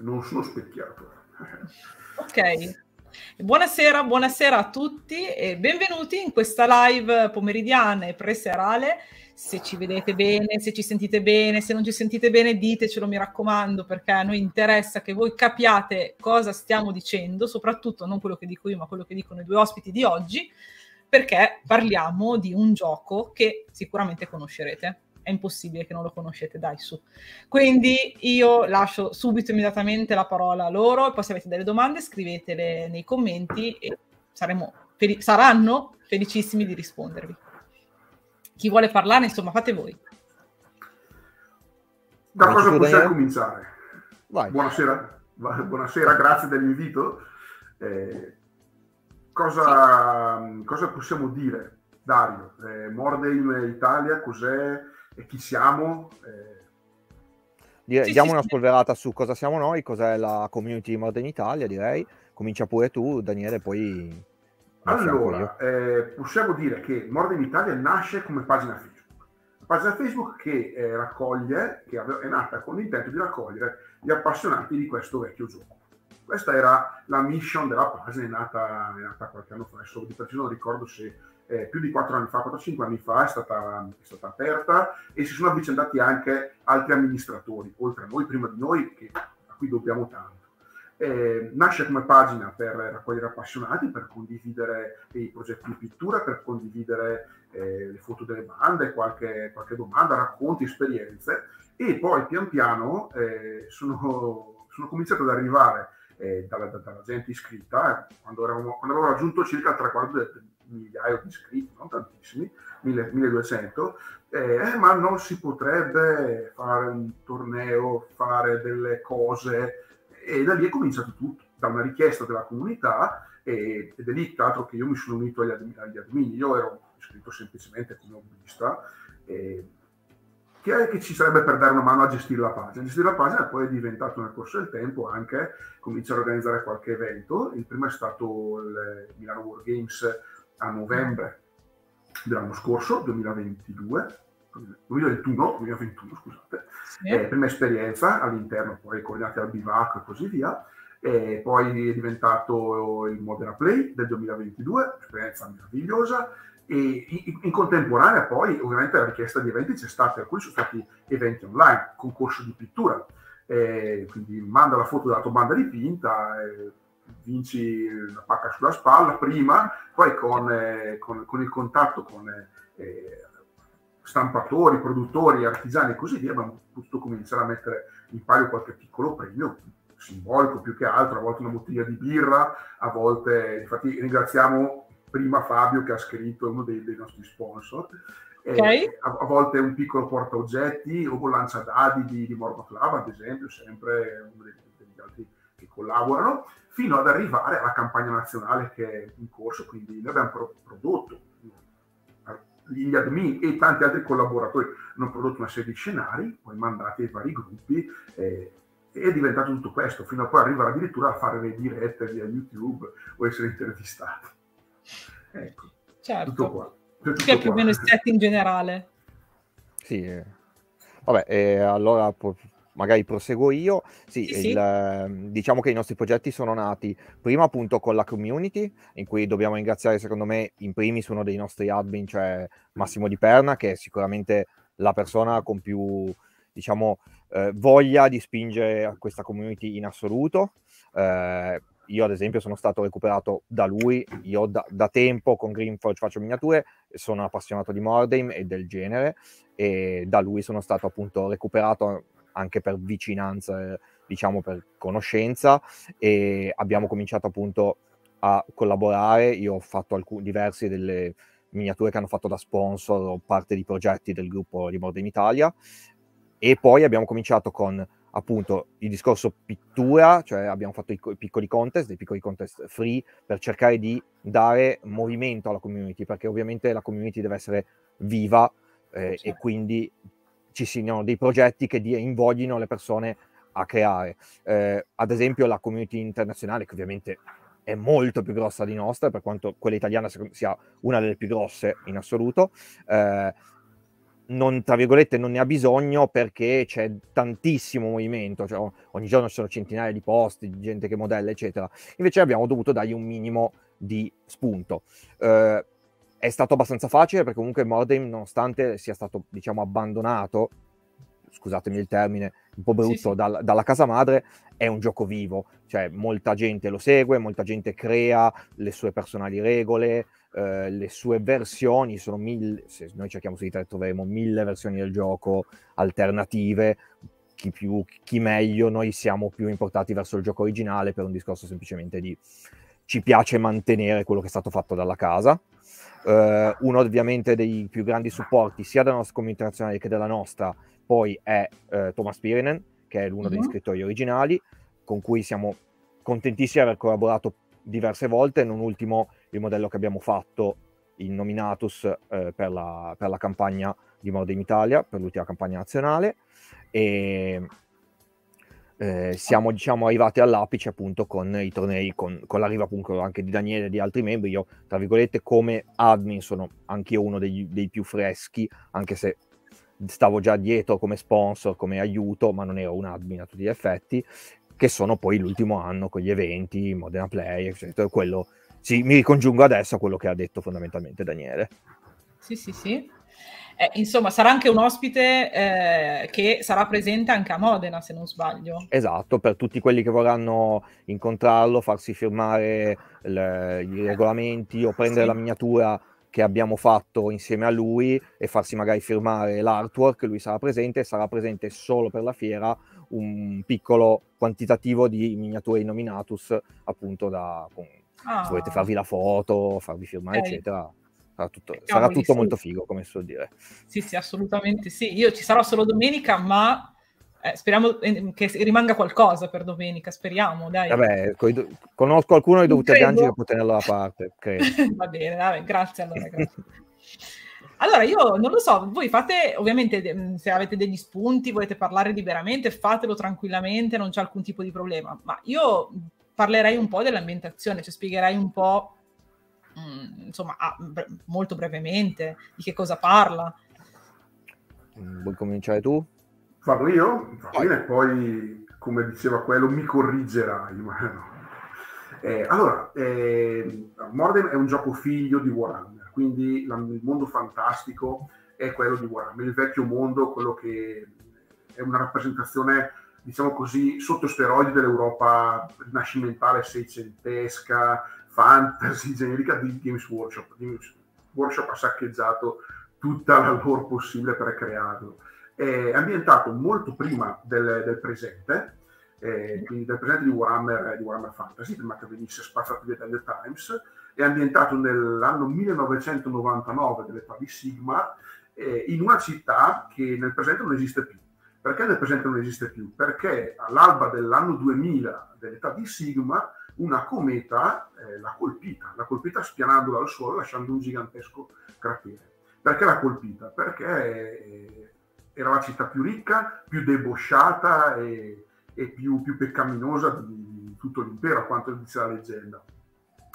non sono specchiato. Ok. Buonasera, buonasera a tutti e benvenuti in questa live pomeridiana e pre-serale. Se ci vedete bene, se ci sentite bene, se non ci sentite bene, ditecelo, mi raccomando, perché a noi interessa che voi capiate cosa stiamo dicendo, soprattutto non quello che dico io, ma quello che dicono i due ospiti di oggi, perché parliamo di un gioco che sicuramente conoscerete è impossibile che non lo conoscete, dai su. Quindi io lascio subito immediatamente la parola a loro e poi se avete delle domande scrivetele nei commenti e saremo, fel- saranno felicissimi di rispondervi. Chi vuole parlare, insomma, fate voi. Da cosa possiamo cominciare? Vai. Buonasera, buonasera, grazie dell'invito. Eh, cosa, sì. cosa, possiamo dire, Dario? Eh, Mordheim Italia, cos'è? E chi siamo. Eh... Sì, Diamo sì, una spolverata su cosa siamo noi, cos'è la community Modern Italia, direi. Comincia pure tu, Daniele, poi... Allora, eh, possiamo dire che Modern Italia nasce come pagina Facebook. pagina Facebook che eh, raccoglie, che è nata con l'intento di raccogliere gli appassionati di questo vecchio gioco. Questa era la mission della pagina, è nata, è nata qualche anno fa, adesso di preciso non ricordo se eh, più di 4 anni fa, 4-5 anni fa è stata, è stata, aperta e si sono avvicendati anche altri amministratori, oltre a noi, prima di noi, che, a cui dobbiamo tanto. Eh, nasce come pagina per raccogliere appassionati, per condividere i progetti di pittura, per condividere eh, le foto delle bande, qualche, qualche, domanda, racconti, esperienze e poi pian piano eh, sono, sono cominciato ad arrivare eh, dalla, dalla, gente iscritta, quando, eravamo, quando avevamo raggiunto circa il traguardo del, migliaia di iscritti, non tantissimi, 1200, eh, ma non si potrebbe fare un torneo, fare delle cose e da lì è cominciato tutto, da una richiesta della comunità e, ed è lì l'altro che io mi sono unito agli, agli admini, io ero iscritto semplicemente come hobbista e, che, che ci sarebbe per dare una mano a gestire la pagina. Gestire la pagina poi è diventato nel corso del tempo anche cominciare a organizzare qualche evento. Il primo è stato il Milano War Games a novembre dell'anno scorso, 2022, 2021, 2021 scusate, sì. eh, prima esperienza all'interno, poi coordinati al bivac e così via, e poi è diventato il Modena Play del 2022, esperienza meravigliosa, e in, in, contemporanea poi ovviamente la richiesta di eventi c'è stata, alcuni sono stati eventi online, concorso di pittura, eh, quindi manda la foto della tua banda dipinta, eh, vinci una pacca sulla spalla prima, poi con, eh, con, con il contatto con eh, stampatori, produttori, artigiani e così via, abbiamo potuto cominciare a mettere in palio qualche piccolo premio, simbolico più che altro, a volte una bottiglia di birra, a volte, infatti ringraziamo prima Fabio che ha scritto, uno dei, dei nostri sponsor, okay. a, a, volte un piccolo portaoggetti o un lanciadadi di, di Morgo Club, ad esempio, sempre uno degli altri che collaborano, fino ad arrivare alla campagna nazionale che è in corso, quindi noi abbiamo pro- prodotto, gli admin e tanti altri collaboratori hanno prodotto una serie di scenari, poi mandati ai vari gruppi, eh, e è diventato tutto questo, fino a poi arrivare addirittura a fare le dirette via YouTube o essere intervistati. Ecco, certo. tutto qua. Tutto che è più o meno il set in generale. Sì, eh. vabbè, eh, allora magari proseguo io. Sì, sì, il, sì, diciamo che i nostri progetti sono nati prima appunto con la community, in cui dobbiamo ringraziare secondo me in primis uno dei nostri admin, cioè Massimo Di Perna, che è sicuramente la persona con più, diciamo, eh, voglia di spingere questa community in assoluto. Eh, io ad esempio sono stato recuperato da lui, io da, da tempo con Greenforge faccio miniature, sono appassionato di Mordheim e del genere e da lui sono stato appunto recuperato anche per vicinanza, diciamo per conoscenza e abbiamo cominciato appunto a collaborare. Io ho fatto alcuni, diversi delle miniature che hanno fatto da sponsor o parte di progetti del gruppo di Morden Italia e poi abbiamo cominciato con appunto il discorso pittura, cioè abbiamo fatto i piccoli contest, dei piccoli contest free per cercare di dare movimento alla community, perché ovviamente la community deve essere viva eh, certo. e quindi ci siano dei progetti che invoglino le persone a creare. Eh, ad esempio la community internazionale, che ovviamente è molto più grossa di nostra, per quanto quella italiana sia una delle più grosse in assoluto. Eh, non, tra virgolette, non ne ha bisogno perché c'è tantissimo movimento, cioè ogni giorno ci sono centinaia di posti, gente che modella, eccetera. Invece abbiamo dovuto dargli un minimo di spunto. Eh, è stato abbastanza facile perché comunque Modem, nonostante sia stato, diciamo, abbandonato, scusatemi il termine, un po' brutto, sì, sì. Dal, dalla casa madre, è un gioco vivo, cioè molta gente lo segue, molta gente crea le sue personali regole, eh, le sue versioni, sono mille, se noi cerchiamo su internet troveremo mille versioni del gioco alternative, chi più, chi meglio, noi siamo più importati verso il gioco originale per un discorso semplicemente di ci piace mantenere quello che è stato fatto dalla casa. Uh, uno ovviamente dei più grandi supporti sia della nostra comunità nazionale che della nostra poi è uh, Thomas Pirinen che è uno mm-hmm. degli mhm. scrittori originali con cui siamo contentissimi di aver collaborato diverse volte non ultimo il modello che abbiamo fatto in Nominatus eh, per, la, per, la, campagna di Modem Italia, per l'ultima campagna nazionale, e eh, siamo diciamo, arrivati all'apice appunto con i tornei, con, con l'arrivo appunto anche di Daniele e di altri membri. Io, tra virgolette, come admin sono anche io uno dei, dei più freschi, anche se stavo già dietro come sponsor, come aiuto, ma non ero un admin a tutti gli effetti, che sono poi l'ultimo anno con gli eventi, Modena Play, eccetera, quello sì, mi ricongiungo adesso a quello che ha detto fondamentalmente Daniele. Sì, sì, sì. Eh, insomma, sarà anche un ospite eh, che sarà presente anche a Modena, se non sbaglio. Esatto, per tutti quelli che vorranno incontrarlo, farsi firmare le, i regolamenti o prendere sì. la miniatura che abbiamo fatto insieme a lui e farsi magari firmare l'artwork, lui sarà presente e sarà presente solo per la fiera un piccolo quantitativo di miniature in nominatus appunto da, con, Ah. Se volete farvi la foto, farvi firmare, okay. eccetera. Sarà tutto, sarà tutto sì. molto figo, come so dire. Sì, sì, assolutamente sì. Io ci sarò solo domenica, ma eh, speriamo eh, che rimanga qualcosa per domenica, speriamo, dai. Vabbè, do- conosco qualcuno dei dovuti agli angeli può tenerlo da parte. Va bene, vabbè, grazie allora, grazie. Allora, io non lo so, voi fate, ovviamente, se avete degli spunti, volete parlare liberamente, fatelo tranquillamente, non c'è alcun tipo di problema. Ma io parlerei un po' dell'ambientazione, cioè spiegherei un po', mh, mm, insomma, ah, bre- molto brevemente di che cosa parla. Mm, vuoi cominciare tu? Parlo io? Va bene, poi, come diceva quello, mi corrigerai. Ma no. eh, allora, eh, Morden è un gioco figlio di Warhammer, quindi la, il mondo fantastico è quello di Warhammer, il vecchio mondo, quello che è una rappresentazione diciamo così, sotto steroidi dell'Europa rinascimentale seicentesca, fantasy, generica di Games Workshop. Games Workshop ha saccheggiato tutta la loro possibile per crearlo. È ambientato molto prima del, del presente, eh, quindi del presente di Warhammer, di Warhammer Fantasy, prima che venisse spazzato via dalle Times, è ambientato nell'anno 1999 dell'età di Sigma, eh, in una città che nel presente non esiste più perché nel presente non esiste più? Perché all'alba dell'anno 2000 dell'età di Sigma una cometa eh, l'ha colpita, l'ha colpita spianandola al suolo lasciando un gigantesco cratere. Perché l'ha colpita? Perché eh, era la città più ricca, più debosciata e, e più, più, peccaminosa di tutto l'impero, a quanto dice la leggenda.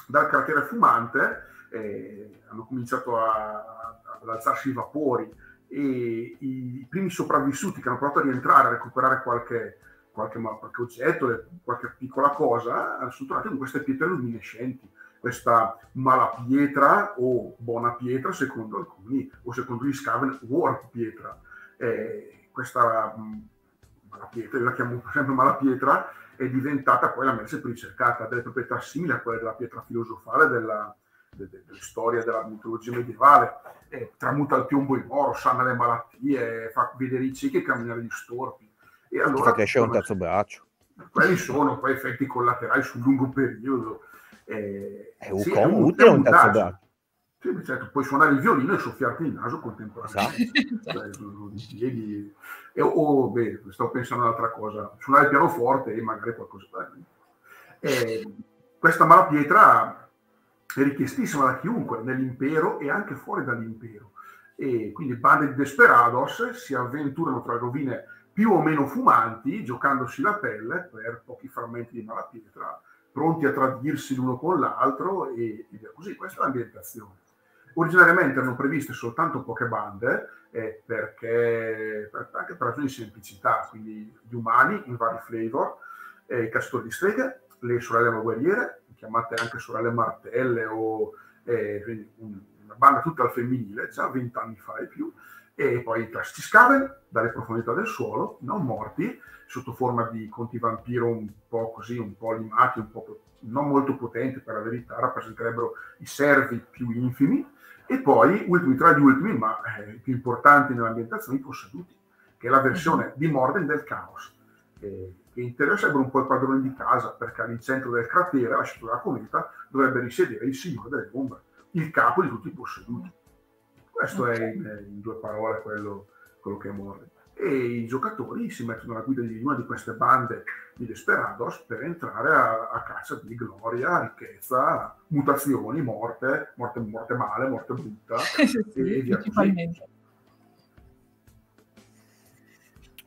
Dal cratere fumante eh, hanno cominciato a, ad alzarsi i vapori e i primi sopravvissuti che hanno provato a rientrare a recuperare qualche, qualche, qualche oggetto, qualche piccola cosa, sono tornati con queste pietre luminescenti, questa malapietra o buona pietra secondo alcuni, o secondo gli Scaven warp pietra. Eh, questa malapietra, io la chiamo sempre malapietra, è diventata poi la messa più ricercata, ha delle proprietà simili a quelle della pietra filosofale della, de, de, delle storie della mitologia medievale, eh, tramuta il piombo in oro, sana le malattie, fa vedere i ciechi e camminare gli storpi. E allora, fa crescere un terzo braccio. Quelli sono poi effetti collaterali sul lungo periodo. Eh, è un, sì, è un, utile un terzo braccio. Sì, certo, puoi suonare il violino e soffiarti il naso contemporaneamente. Esatto. Cioè, e, o, beh, stavo pensando a un'altra cosa, suonare il pianoforte e magari qualcosa. Eh, questa malapietra è richiestissima da chiunque nell'impero e anche fuori dall'impero. E quindi bande di desperados si avventurano tra rovine più o meno fumanti, giocandosi la pelle per pochi frammenti di malapietra, pronti a tradirsi l'uno con l'altro e, e così. Questa è l'ambientazione. Originariamente erano previste soltanto poche bande, eh, perché, per, anche per ragioni di semplicità, quindi gli umani in vari flavor, eh, i castori di streghe, le sorelle guerriere, chiamate anche sorelle martelle o eh, un, una banda tutta al femminile, già vent'anni fa e più, e poi i classici scaven dalle profondità del suolo, non morti, sotto forma di conti vampiro un po' così, un po' limati, un po' non molto potenti per la verità, rappresenterebbero i servi più infimi, e poi ultimi tra gli ultimi, ma eh, più importanti nell'ambientazione, i posseduti, che è la versione di Morden del caos, eh, che in teoria sarebbero un po' il padrone di casa, perché all'interno del cratere, lasciato dalla cometa, dovrebbe risiedere il signore delle bombe, il capo di tutti i posseduti. Questo okay. è in, in, due parole quello, quello che è Morden e i giocatori si mettono alla guida di una di queste bande di desperados per entrare a, a caccia di gloria, ricchezza, mutazioni, morte, morte, morte male, morte brutta sì, e via così.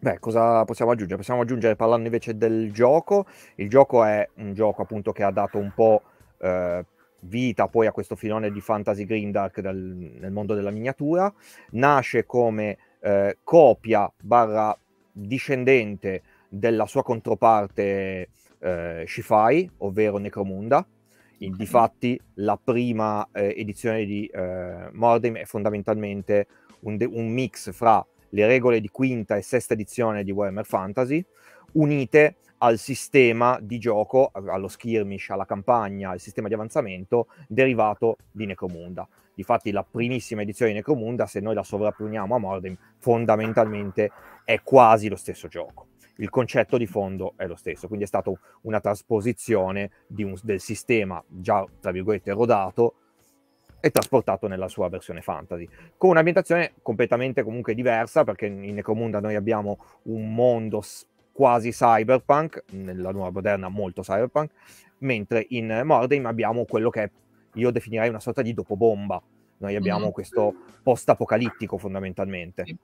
Beh, cosa possiamo aggiungere? Possiamo aggiungere parlando invece del gioco. Il gioco è un gioco appunto che ha dato un po' eh, vita poi a questo filone di fantasy grindark del, nel mondo della miniatura. Nasce come eh, copia barra discendente della sua controparte eh, Shifai, ovvero Necromunda. In, difatti la prima eh, edizione di eh, Mordheim è fondamentalmente un, de- un, mix fra le regole di quinta e sesta edizione di Warhammer Fantasy, unite al sistema di gioco, allo skirmish, alla campagna, al sistema di avanzamento derivato di Necromunda. Difatti la primissima edizione di Necromunda, se noi la sovrapponiamo a Mordheim, fondamentalmente è quasi lo stesso gioco. Il concetto di fondo è lo stesso, quindi è stata una trasposizione un, del sistema già, tra virgolette, rodato e trasportato nella sua versione fantasy, con un'ambientazione completamente comunque diversa, perché in Necromunda noi abbiamo un mondo quasi cyberpunk, nella nuova moderna molto cyberpunk, mentre in Mordheim abbiamo quello che io definirei una sorta di dopobomba. Noi abbiamo mm-hmm. questo post-apocalittico fondamentalmente. Sì.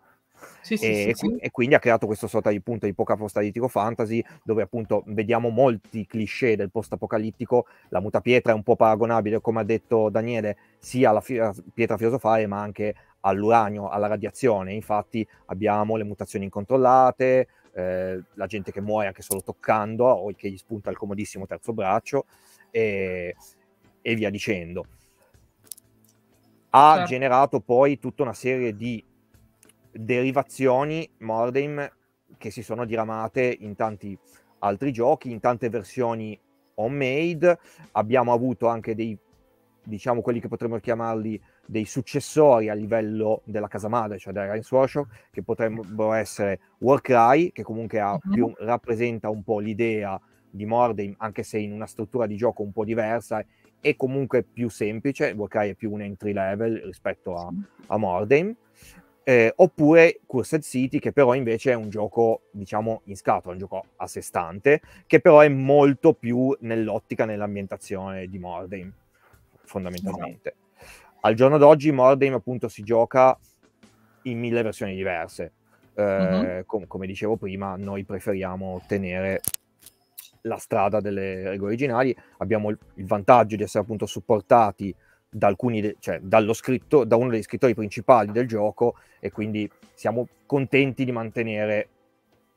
Sì, e, sì, e, quindi ha creato questo sorta di punto di poca post-apocalittico fantasy dove appunto vediamo molti cliché del post-apocalittico la mutapietra è un po' paragonabile come ha detto Daniele sia alla fi- pietra filosofale ma anche all'uranio, alla radiazione infatti abbiamo le mutazioni incontrollate eh, la gente che muore anche solo toccando o che gli spunta il comodissimo terzo braccio e, e via dicendo. Ha certo. generato poi tutta una serie di derivazioni Mordheim che si sono diramate in tanti altri giochi, in tante versioni homemade. Abbiamo avuto anche dei, diciamo, quelli che potremmo chiamarli dei successori a livello della casa madre, cioè della Games Workshop, che potrebbero essere Warcry, che comunque ha mhm. più, rappresenta un po' l'idea di Mordheim, anche se in una struttura di gioco un po' diversa è comunque più semplice, Warcry è più un entry level rispetto a, a Mordheim, eh, oppure Cursed City che però invece è un gioco diciamo in scatola, un gioco a sé stante, che però è molto più nell'ottica, nell'ambientazione di Mordheim, fondamentalmente. No. Al giorno d'oggi Mordheim appunto si gioca in mille versioni diverse. Eh, uh-huh. com- come dicevo prima, noi preferiamo tenere la strada delle regole originali, abbiamo il, il vantaggio di essere appunto supportati da, alcuni, cioè, dallo scritto, da uno degli scrittori principali del gioco e quindi siamo contenti di mantenere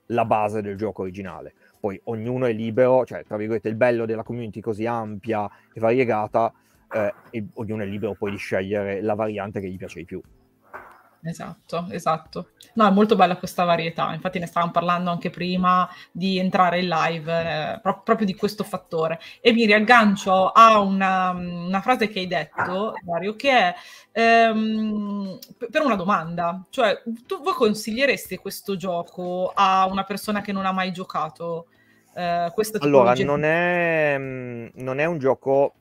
la base del gioco originale. Poi ognuno è libero, cioè tra virgolette il bello della community così ampia e variegata, eh, e ognuno è libero poi di scegliere la variante che gli piace di più. Esatto, esatto. No, è molto bella questa varietà, infatti ne stavamo parlando anche prima di entrare in live, eh, pro- proprio di questo fattore. E mi riaggancio a una, una frase che hai detto, Mario, che è ehm, per una domanda, cioè tu, voi consigliereste questo gioco a una persona che non ha mai giocato? Eh, allora, non è, non è un gioco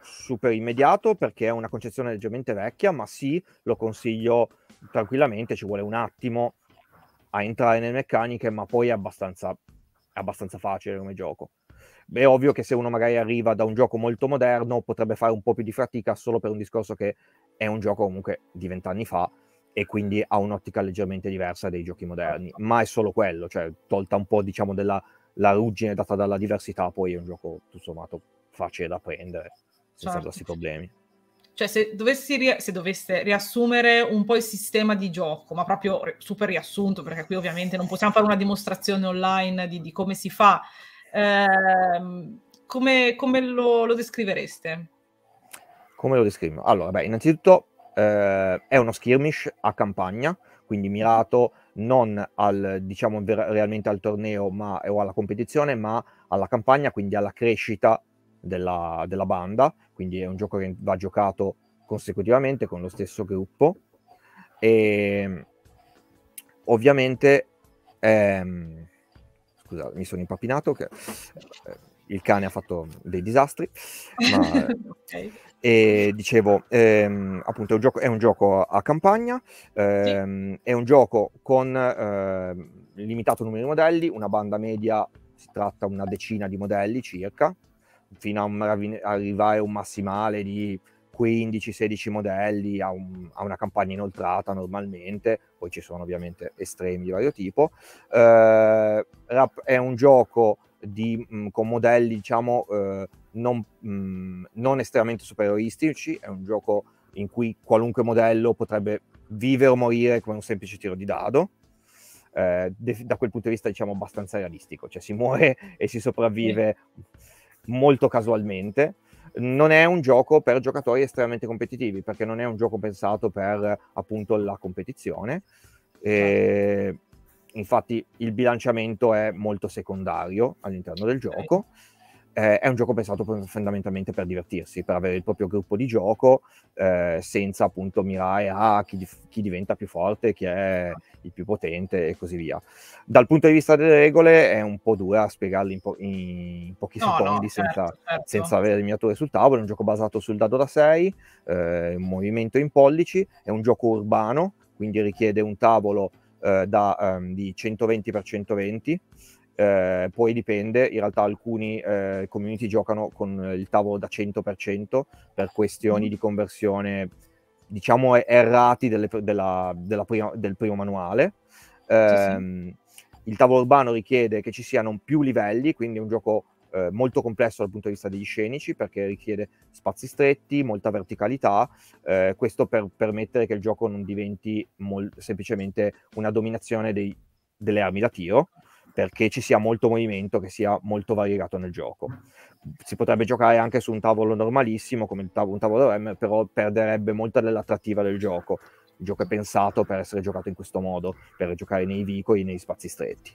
super immediato perché è una concezione leggermente vecchia, ma sì, lo consiglio tranquillamente, ci vuole un attimo a entrare nelle meccaniche, ma poi è abbastanza, abbastanza facile come gioco. È ovvio che se uno magari arriva da un gioco molto moderno potrebbe fare un po' più di fatica solo per un discorso che è un gioco comunque di vent'anni fa e quindi ha un'ottica leggermente diversa dei giochi moderni, ma è solo quello, cioè tolta un po' diciamo della la ruggine data dalla diversità, poi è un gioco tutto sommato facile da prendere senza certo. grossi problemi. Cioè, se, dovessi, se doveste riassumere un po' il sistema di gioco, ma proprio super riassunto, perché qui ovviamente non possiamo fare una dimostrazione online di, di come si fa, eh, come, come lo, lo, descrivereste? Come lo descrivo? Allora, beh, innanzitutto eh, è uno skirmish a campagna, quindi mirato non al, diciamo, ver- realmente al torneo ma, o alla competizione, ma alla campagna, quindi alla crescita della, della banda, quindi è un gioco che va giocato consecutivamente con lo stesso gruppo e ovviamente ehm, scusa mi sono impappinato che eh, il cane ha fatto dei disastri ma, okay. e dicevo ehm, appunto è un, gioco, è un, gioco, a campagna ehm, sì. è un gioco con eh, limitato numero di modelli una banda media si tratta una decina di modelli circa fino a arrivare a un massimale di 15-16 modelli a, un, a, una campagna inoltrata normalmente, poi ci sono ovviamente estremi di vario tipo. Eh, è un gioco di, mh, con modelli diciamo eh, non, mh, non, estremamente superioristici, è un gioco in cui qualunque modello potrebbe vivere o morire come un semplice tiro di dado. Eh, da quel punto di vista diciamo abbastanza realistico, cioè si muore e si sopravvive molto casualmente. Non è un gioco per giocatori estremamente competitivi, perché non è un gioco pensato per appunto la competizione. E, infatti il bilanciamento è molto secondario all'interno del gioco. Okay eh, è un gioco pensato fondamentalmente per divertirsi, per avere il proprio gruppo di gioco, eh, senza appunto mirare a chi, chi, diventa più forte, chi è il più potente e così via. Dal punto di vista delle regole è un po' dura spiegarle in, po- in pochi no, secondi no, certo, senza, certo. senza, avere miniature sul tavolo. È un gioco basato sul dado da 6, eh, movimento in pollici, è un gioco urbano, quindi richiede un tavolo eh, da, um, di 120 x 120 eh, poi dipende, in realtà alcuni eh, community giocano con il tavolo da 100% per questioni mm. di conversione, diciamo, errati delle, della, della prima, del primo manuale. Eh, sì, sì. Ehm, il tavolo urbano richiede che ci siano più livelli, quindi è un gioco eh, molto complesso dal punto di vista degli scenici perché richiede spazi stretti, molta verticalità, eh, questo per permettere che il gioco non diventi mol- semplicemente una dominazione dei, delle armi da tiro, perché ci sia molto movimento, che sia molto variegato nel gioco. Si potrebbe giocare anche su un tavolo normalissimo, come tavolo, un tavolo REM, però perderebbe molta dell'attrattiva del gioco. Il gioco è pensato per essere giocato in questo modo, per giocare nei vicoli, nei spazi stretti.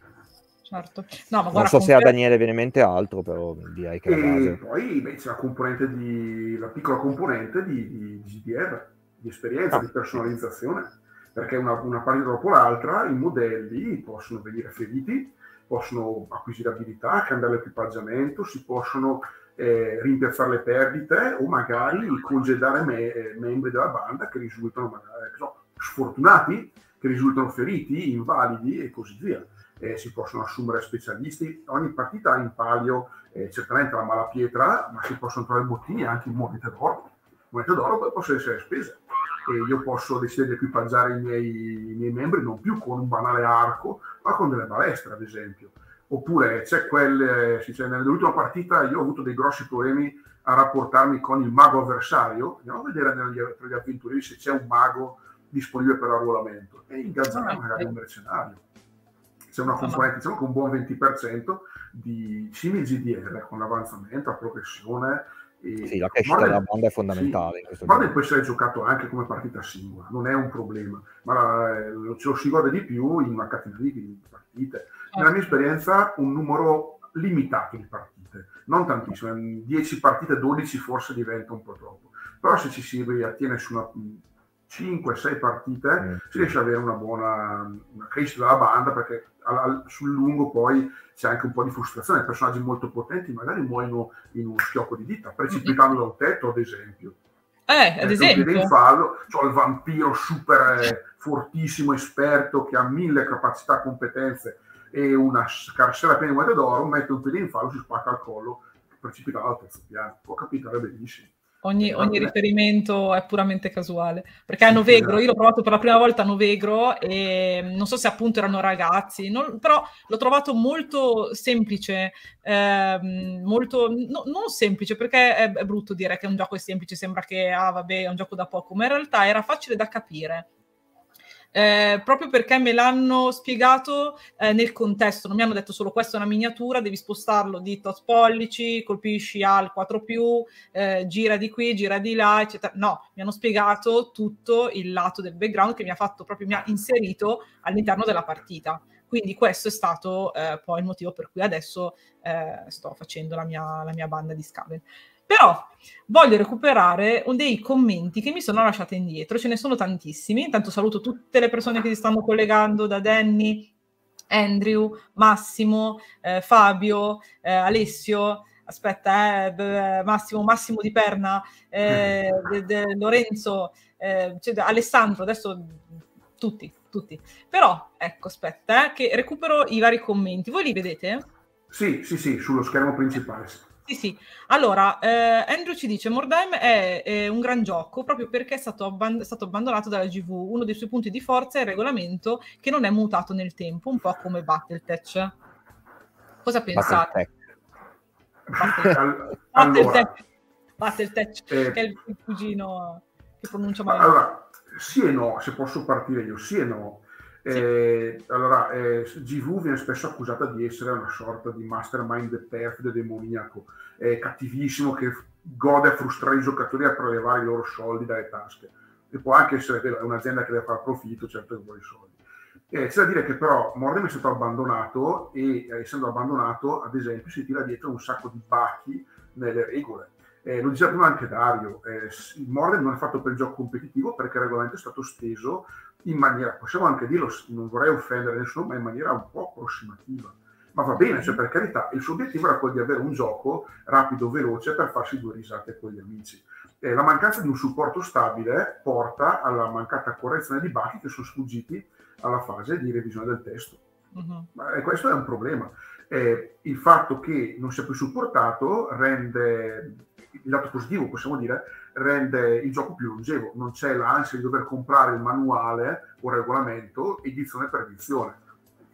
Certo. No, non so se a Daniele viene in mente altro, però direi che... E poi beh, c'è la, componente di, la piccola componente di, di, di GDR, di esperienza, ah. di personalizzazione, perché una, una partita dopo l'altra i modelli possono venire feriti, possono acquisire abilità, cambiare l'equipaggiamento, si possono eh, rimpiazzare le perdite o magari congedare me- eh, membri della banda che risultano magari so, sfortunati, che risultano feriti, invalidi e così via. Eh, si possono assumere specialisti, ogni partita ha in palio eh, certamente la malapietra, ma si possono trovare bottini anche in monete d'oro. Monete d'oro possono essere spese e io posso decidere di equipaggiare i miei, i miei, membri non più con un banale arco, ma con delle balestre, ad esempio. Oppure c'è quelle, cioè, nell'ultima partita io ho avuto dei grossi problemi a rapportarmi con il mago avversario. Andiamo a vedere negli, tra gli avventurieri se c'è un mago disponibile per l'arruolamento e ingaggiare ah, magari un mercenario. C'è una componente, diciamo che un buon 20% di simili GDR con l'avanzamento, la progressione, sì, la crescita Modern, della banda è fondamentale. Sì, Modern può essere giocato anche come partita singola, non è un problema, ma eh, ce lo si gode di più in una catena di partite. Nella mia esperienza un numero limitato di partite, non tantissime, 10 partite, 12 forse diventa un po' troppo, però se ci si attiene su una 5-6 partite mm. si riesce ad avere una buona una crescita della banda perché al, al, sul lungo poi c'è anche un po' di frustrazione, personaggi molto potenti magari muoiono in uno schiocco di dita, precipitando da un tetto ad esempio. Eh, ad esempio. In fallo, c'ho il vampiro super eh, fortissimo, esperto, che ha mille capacità, competenze e una scarsera piena di monete d'oro, mette un piede in fallo, si spacca al collo, precipita dal terzo piano. Può capitare benissimo. Ogni, ogni, riferimento è puramente casuale. Perché a Novegro, io l'ho provato per la prima volta a Novegro e non so se appunto erano ragazzi, non, però l'ho trovato molto semplice, ehm, molto, no, non semplice perché è, è, brutto dire che un gioco è semplice, sembra che ah vabbè è un gioco da poco, ma in realtà era facile da capire eh, proprio perché me l'hanno spiegato eh, nel contesto, non mi hanno detto solo questa è una miniatura, devi spostarlo di tot pollici, colpisci al 4 più, eh, gira di qui, gira di là, eccetera. No, mi hanno spiegato tutto il lato del background che mi ha fatto proprio, mi ha inserito all'interno della partita. Quindi questo è stato eh, poi il motivo per cui adesso eh, sto facendo la mia, la mia banda di Scaven. Però voglio recuperare dei commenti che mi sono lasciate indietro, ce ne sono tantissimi. Intanto saluto tutte le persone che si stanno collegando da Danny, Andrew, Massimo, eh, Fabio, eh, Alessio, aspetta, eh, Massimo, Massimo di Perna, eh, de, de Lorenzo, eh, cioè, Alessandro, adesso tutti, tutti. Però, ecco, aspetta, eh, che recupero i vari commenti. Voi li vedete? Sì, sì, sì, sullo schermo principale. Sì, sì. Allora, eh, Andrew ci dice Mordheim è, è, un gran gioco proprio perché è stato, abband- stato, abbandonato dalla GV. Uno dei suoi punti di forza è il regolamento che non è mutato nel tempo, un po' come Battletech. Cosa pensate? Battletech. Battletech, Battletech eh, che è il cugino che pronuncia male. Allora, sì e no, se posso partire io, sì e no. Eh, allora, eh, GV viene spesso accusata di essere una sorta di mastermind perfido demoniaco, eh, cattivissimo, che gode a frustrare i giocatori a prelevare i loro soldi dalle tasche. E può anche essere è un'azienda che deve fare profitto, certo che vuole i soldi. Eh, c'è da dire che però Mordem è stato abbandonato e eh, essendo abbandonato, ad esempio, si tira dietro un sacco di bachi nelle regole. Eh, lo diceva prima anche Dario, eh, il non è fatto per il gioco competitivo perché il regolamento è stato steso in maniera, possiamo anche dirlo, non vorrei offendere nessuno, ma in maniera un po' approssimativa. Ma va bene, cioè per carità, il suo obiettivo era quello di avere un gioco rapido, veloce per farsi due risate con gli amici. Eh, la mancanza di un supporto stabile porta alla mancata correzione di bug che sono sfuggiti alla fase di revisione del testo. Uh-huh. E questo è un problema. Eh, il fatto che non sia più supportato rende il lato positivo, possiamo dire, rende il gioco più longevo. Non c'è l'ansia di dover comprare il manuale o il regolamento edizione per edizione.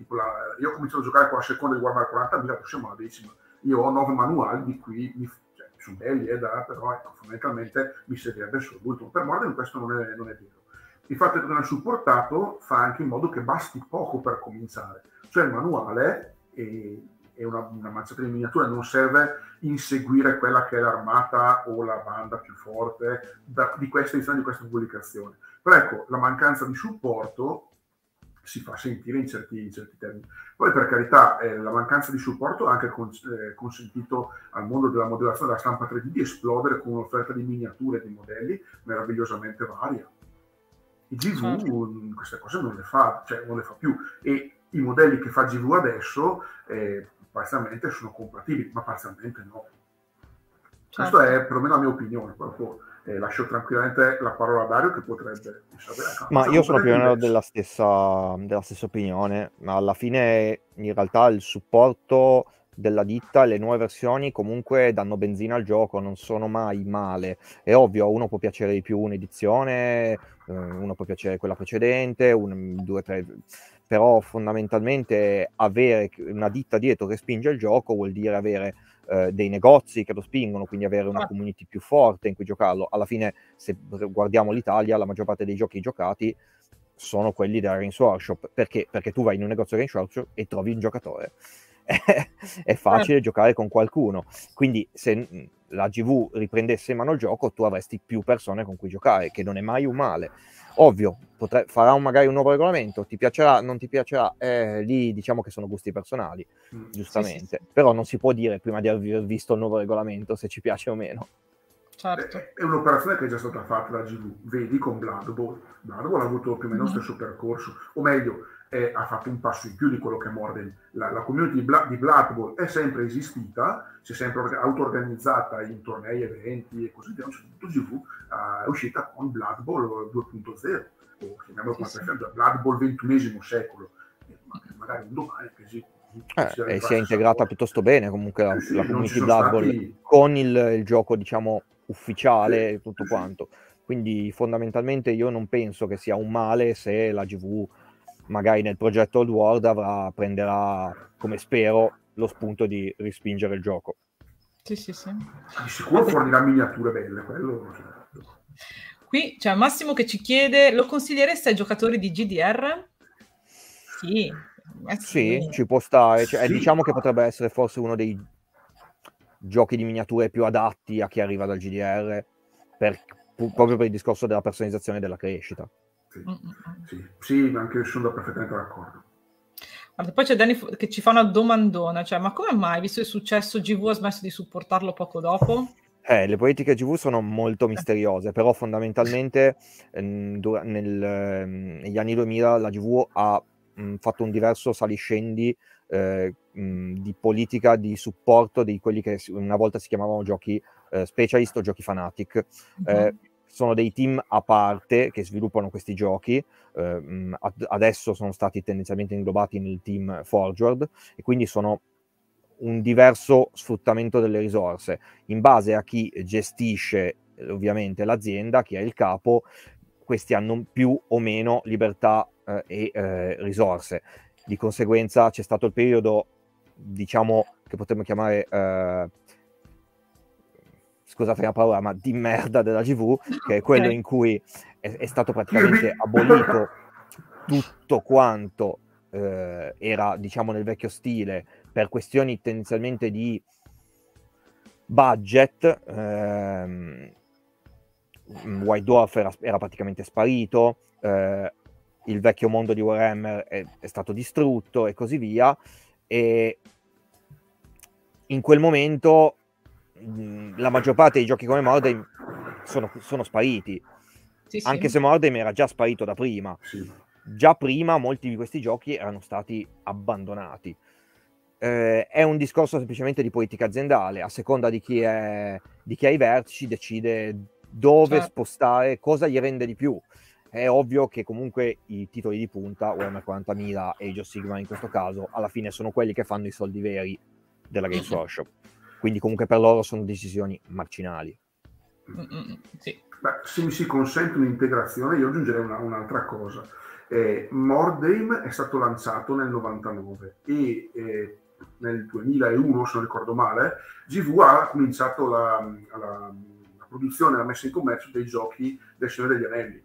La, io ho cominciato a giocare con la seconda di Warhammer 40.000, adesso siamo alla decima. Io ho nove manuali di cui mi, cioè, sono belli, eh, da, però ecco, fondamentalmente mi servirebbe solo l'ultimo. Per Modern questo non è, non è vero. Il fatto che non è supportato fa anche in modo che basti poco per cominciare. Cioè il manuale e è una, una manciata di miniature, non serve inseguire quella che è l'armata o la banda più forte da, di questa edizione, di questa pubblicazione. Però ecco, la mancanza di supporto si fa sentire in certi, in certi termini. Poi per carità, eh, la mancanza di supporto ha anche con, eh, consentito al mondo della modellazione della stampa 3D di esplodere con un'offerta di miniature e di modelli meravigliosamente varia. Il GV certo. queste cose non le fa, cioè non le fa più e i modelli che fa GV adesso eh, parzialmente sono compatibili, ma parzialmente no. Certo. Questa è perlomeno la mia opinione, proprio eh, lascio tranquillamente la parola a Dario che potrebbe sapere. Ma io sono più o meno della stessa, della stessa opinione, ma alla fine in realtà il supporto della ditta, le nuove versioni comunque danno benzina al gioco, non sono mai male. È ovvio, uno può piacere di più un'edizione, eh, uno può piacere quella precedente, un, due, tre però fondamentalmente avere una ditta dietro che spinge il gioco vuol dire avere eh, dei negozi che lo spingono, quindi avere una community più forte in cui giocarlo. Alla fine, se guardiamo l'Italia, la maggior parte dei giochi giocati sono quelli della Games Workshop. Perché? Perché tu vai in un negozio Games Workshop e trovi un giocatore. è facile giocare con qualcuno. Quindi se la GV riprendesse in mano il gioco, tu avresti più persone con cui giocare, che non è mai un male. Ovvio, potre- farà un, magari un nuovo regolamento, ti piacerà, non ti piacerà, eh, lì diciamo che sono gusti personali, mm, giustamente. Sì, sì. Però non si può dire prima di aver visto il nuovo regolamento se ci piace o meno. Certo. È un'operazione che è già stata fatta da GV, vedi con Blood Bowl. Blood Bowl ha avuto più o meno lo mm. stesso percorso, o meglio, è, ha fatto un passo in più di quello che Morden. La, la community di, Bla, di Blood Bowl è sempre esistita, si è sempre auto-organizzata in tornei, eventi e così via. Punto GV uh, è uscita con Blood Bowl 2.0, o chiamiamolo come sì, sì. Blood Bowl XXI secolo. E magari un domani che si eh, e si è integrata piuttosto bene comunque la, sì, la community Blood Bowl stati... con il, il, gioco diciamo ufficiale e tutto quanto. Quindi fondamentalmente io non penso che sia un male se la GV magari nel progetto Old World avrà, prenderà, come spero, lo spunto di rispingere il gioco. Sì, sì, sì. Di sicuro fornirà miniature belle, quello... Qui c'è Massimo che ci chiede, lo consigliereste ai giocatori di GDR? Sì. Sì, sì ci può stare. Cioè, sì. Diciamo che potrebbe essere forse uno dei giochi di miniature più adatti a chi arriva dal GDR, per, proprio per il discorso della personalizzazione e della crescita. Sì, mm, mm, mm. sì, sì anche io sono perfettamente d'accordo. Guarda, poi c'è Danny che ci fa una domandona, cioè ma come mai, visto il successo, GV ha smesso di supportarlo poco dopo? Eh, le politiche GV sono molto misteriose, però fondamentalmente ehm, nel, ehm, negli anni 2000 la GV ha mh, fatto un diverso saliscendi eh, mh, di politica di supporto di quelli che una volta si chiamavano giochi eh, specialist o giochi fanatic. Mm-hmm. Sono dei team a parte che sviluppano questi giochi, eh, ad- adesso sono stati tendenzialmente inglobati nel team Forged e quindi sono un diverso sfruttamento delle risorse in base a chi gestisce ovviamente l'azienda, chi è il capo, questi hanno più o meno libertà eh, e eh, risorse. Di conseguenza c'è stato il periodo, diciamo, che potremmo chiamare, eh, scusate la parola, ma di merda della GV, che è quello in cui è, è stato praticamente abolito tutto quanto eh, era, diciamo, nel vecchio stile per questioni tendenzialmente di budget. Ehm, White Dwarf era, era praticamente sparito, eh, il vecchio mondo di Warhammer è, è, stato distrutto e così via. E in quel momento la maggior parte dei giochi come Mordheim sono, sono spariti. Sì, sì. Anche se Mordheim era già sparito da prima. Sì. Già prima molti di questi giochi erano stati abbandonati. Eh, è un discorso semplicemente di politica aziendale, a seconda di chi, è, di chi ha i vertici decide dove certo. spostare, cosa gli rende di più. È ovvio che comunque i titoli di punta, Warhammer 40.000 e Age of Sigma in questo caso, alla fine sono quelli che fanno i soldi veri della Games Workshop. Quindi comunque per loro sono decisioni marginali. Sì. Beh, se mi si consente un'integrazione, io aggiungerei una, un'altra cosa. Eh, Mordheim è stato lanciato nel 99 e eh, nel 2001, se non ricordo male, GV ha cominciato la, la produzione e la messa in commercio dei giochi del Signore degli Anelli,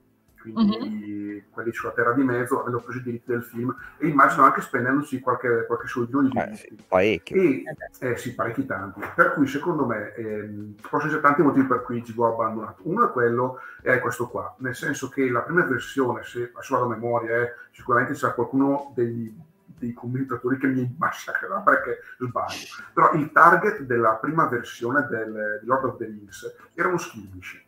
quindi uh-huh. quelli sulla Terra di Mezzo, avendo preso i diritti del film e immagino anche spendendoci qualche, qualche soldino di eh, sì, parecchi. E, eh, sì, parecchi tanti. Per cui secondo me ehm, possono essere tanti motivi per cui GV ha abbandonato. Uno è quello, è questo qua, nel senso che la prima versione, se solo a memoria, eh, sicuramente c'è qualcuno degli dei commentatori che mi massacrerà perché sbaglio. Però il target della prima versione del, di Lord of the Rings era uno skirmish,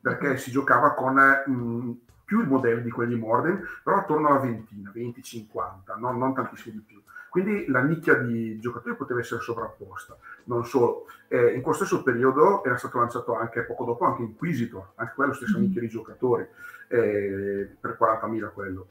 perché si giocava con mh, mm, più modelli di quelli Morden, però attorno alla ventina, 20-50, non, non tantissimi di più. Quindi la nicchia di giocatori poteva essere sovrapposta. Non solo, eh, in questo stesso periodo era stato lanciato anche poco dopo anche Inquisitor, anche quello stesso mm. nicchia di giocatori, eh, per 40.000 quello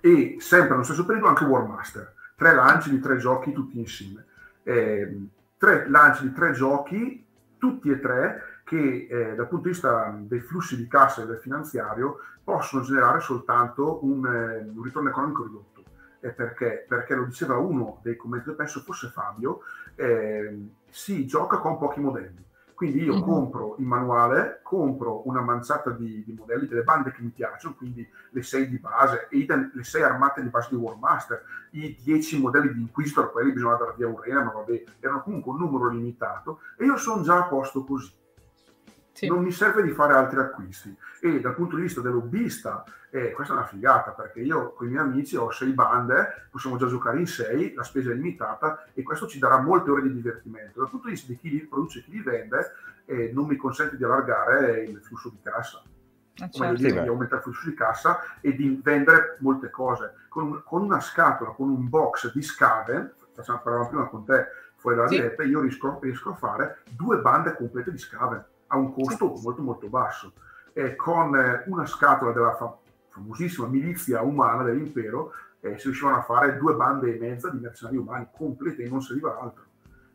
e sempre nello stesso periodo anche War Master, tre lanci di tre giochi tutti insieme. Eh, tre lanci di tre giochi, tutti e tre, che eh, dal punto di vista dei flussi di cassa e del finanziario possono generare soltanto un, eh, un ritorno economico ridotto. E perché? Perché lo diceva uno dei commentatori, penso fosse Fabio, eh, si gioca con pochi modelli quindi io mm-hmm. compro il manuale, compro una manciata di, di, modelli delle bande che mi piacciono, quindi le 6 di base, le 6 armate di base di War Master, i 10 modelli di Inquisitor, quelli bisogna dare via un re, ma vabbè, erano comunque un numero limitato, e io sono già a posto così. Sì. Non mi serve di fare altri acquisti. E dal punto di vista dell'hobbista, eh, questa è una figata perché io con i miei amici ho sei bande, possiamo già giocare in sei, la spesa è limitata e questo ci darà molte ore di divertimento. Dal punto di vista di chi li produce e chi li vende, eh, non mi consente di allargare il flusso di cassa. Ah, certo. dire, di aumentare il flusso di cassa e di vendere molte cose. Con, con una scatola, con un box di Scaven, facciamo parlare prima con te fuori dalla sì. diretta, io riesco, riesco a fare due bande complete di Scaven a un costo molto molto basso. E con eh, una scatola della fa- famosissima milizia umana dell'impero eh, si riuscivano a fare due bande e mezza di mercenari umani complete e non serviva altro.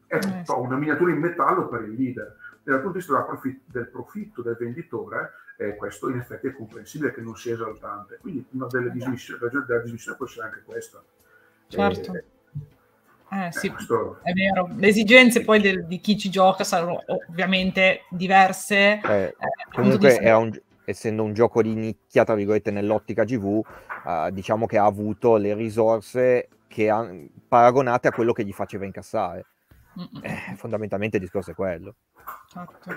è eh, una miniatura in metallo per il leader. Dal punto di vista del profitto del, profitto del venditore, eh, questo in effetti è comprensibile che non sia esaltante. Quindi una delle dismissioni, della dismissione può essere anche questa. Certo. Eh, eh, sì, questo... è vero. Le esigenze poi del, di chi ci gioca saranno ovviamente diverse. Eh, eh comunque, di... un, essendo un gioco di nicchia, tra virgolette, nell'ottica GV, uh, diciamo che ha avuto le risorse che ha, paragonate a quello che gli faceva incassare. Eh, fondamentalmente il discorso è quello. Esatto.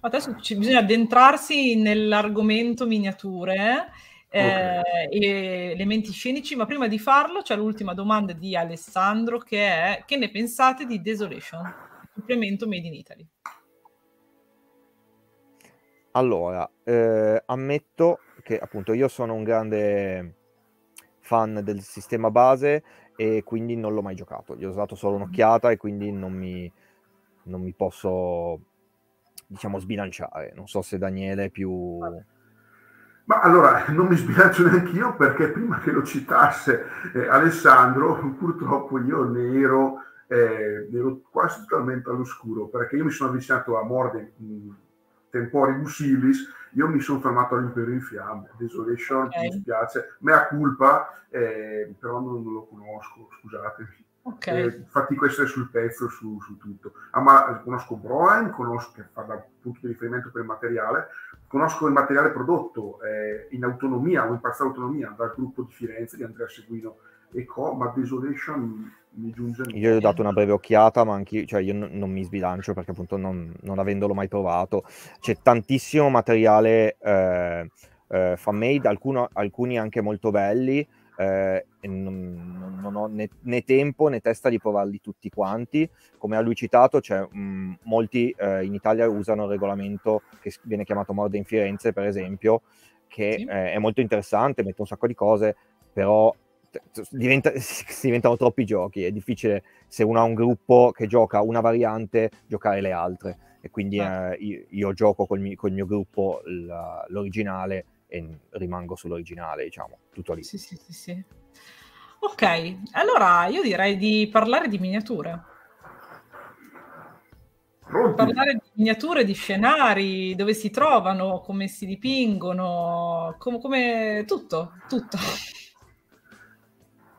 Adesso ci bisogna addentrarsi nell'argomento miniature eh, e elementi scenici, ma prima di farlo c'è l'ultima domanda di Alessandro che è che ne pensate di Desolation, supplemento made in Italy? Allora, eh, ammetto che appunto io sono un grande fan del sistema base e quindi non l'ho mai giocato. Gli ho usato solo un'occhiata e quindi non mi, non mi posso, diciamo, sbilanciare. Non so se Daniele è più... Ma allora, non mi sbilancio neanche io perché prima che lo citasse eh, Alessandro, purtroppo io ne ero, eh, ero, quasi totalmente all'oscuro perché io mi sono avvicinato a Morde Temporibus Illis, io mi sono fermato all'Imperio in Fiamme, Desolation, okay. mi spiace, mea culpa, eh, però non, non, lo conosco, scusatemi. Okay. Eh, fatico essere sul pezzo su, su tutto. Ah, ma conosco Broen, conosco che fa da punto di riferimento per il materiale, conosco il materiale prodotto eh, in autonomia o in parziale autonomia dal gruppo di Firenze di Andrea Seguino e Co, ma Desolation mi giunge. Io gli ho dato una breve occhiata, ma anche cioè io n- non mi sbilancio perché appunto non, non, avendolo mai provato. C'è tantissimo materiale eh, eh, fan made, alcuno, alcuni anche molto belli. Eh, non, non, ho né, né, tempo né testa di provarli tutti quanti. Come ha lui citato, cioè, mh, molti eh, in Italia usano il regolamento che viene chiamato Morde in Firenze, per esempio, che sì. eh, è molto interessante, mette un sacco di cose, però diventa, si diventano troppi giochi, è difficile se uno ha un gruppo che gioca una variante giocare le altre e quindi eh, io, io, gioco col, mio, col mio gruppo la, l'originale e rimango sull'originale, diciamo, tutto lì. Sì, sì, sì, sì. Ok, allora io direi di parlare di miniature. Pronti. Parlare di miniature, di scenari, dove si trovano, come si dipingono, come, come tutto, tutto.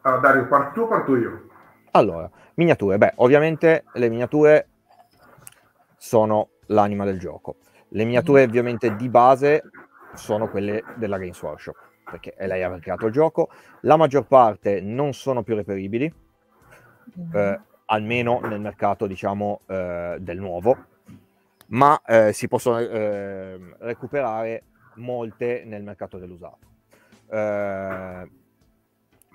Allora, Dario, parto tu o parto io? Allora, miniature. Beh, ovviamente le miniature sono l'anima del gioco. Le miniature ovviamente di base sono quelle della Games Workshop, perché è lei che ha creato il gioco. La maggior parte non sono più reperibili, eh, almeno nel mercato, diciamo, eh, del nuovo, ma eh, si possono eh, recuperare molte nel mercato dell'usato. Eh,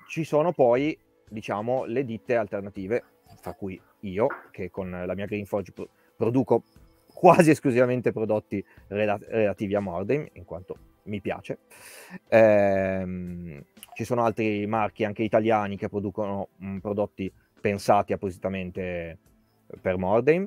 ci sono poi, diciamo, le ditte alternative, fra cui io, che con la mia Greenforge pro- produco quasi esclusivamente prodotti rela- relativi a Mordheim, in quanto mi piace. Ehm, ci sono altri marchi, anche italiani, che producono mh, mm, prodotti pensati appositamente per Mordheim.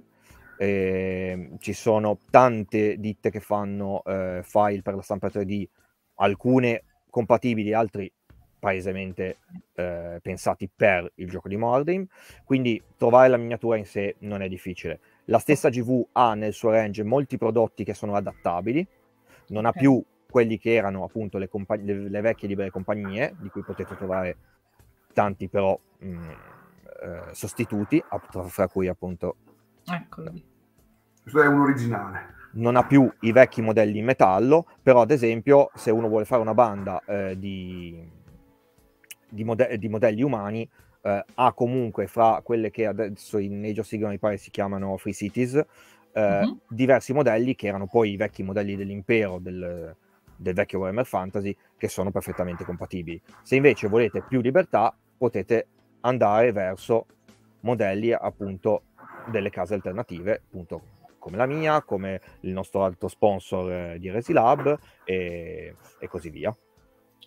Eh, ci sono tante ditte che fanno eh, file per la stampa 3D, alcune compatibili, altri palesemente eh, pensati per il gioco di Mordheim, quindi trovare la miniatura in sé non è difficile. La stessa GV ha nel suo range molti prodotti che sono adattabili, non ha più quelli che erano appunto le, compagn- le, le vecchie libere compagnie, di cui potete trovare tanti però mh, mm, eh, sostituti, fra cui appunto... Eccolo. Questo è un originale non ha più i vecchi modelli in metallo, però ad esempio se uno vuole fare una banda eh, di, di, mode- di modelli umani eh, ha comunque fra quelle che adesso in Age of Sigma mi pare si chiamano Free Cities eh, uh-huh. diversi modelli che erano poi i vecchi modelli dell'impero del, del vecchio Warhammer Fantasy che sono perfettamente compatibili se invece volete più libertà potete andare verso modelli appunto delle case alternative appunto come la mia, come il nostro altro sponsor eh, di Resilab e, e così via